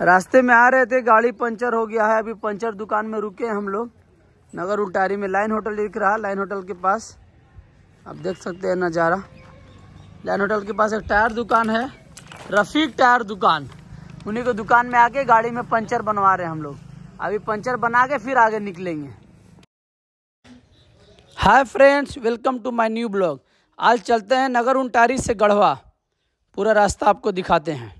रास्ते में आ रहे थे, गाड़ी पंचर हो गया है, अभी पंचर दुकान में रुके हैं हम लोग। नगर उल्टारी में लाइन होटल दिख रहा, लाइन होटल के पास। आप देख सकते हैं नज़ारा। लाइन होटल के पास एक टायर दुकान है, रफीक टायर दुकान। उन्हीं को दुकान में आके गाड़ी में पंचर बनवा रहे हैं हम लोग। अभी पंचर बना के फिर आगे निकलेंगे। Hi friends welcome to my new blog आज चलते हैं नगर उनटारी से गढ़वा। पूरा रास्ता आपको दिखाते हैं।